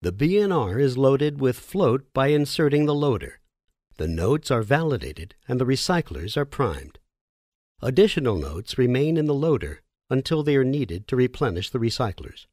The BNR is loaded with float by inserting the loader. The notes are validated and the recyclers are primed. Additional notes remain in the loader until they are needed to replenish the recyclers.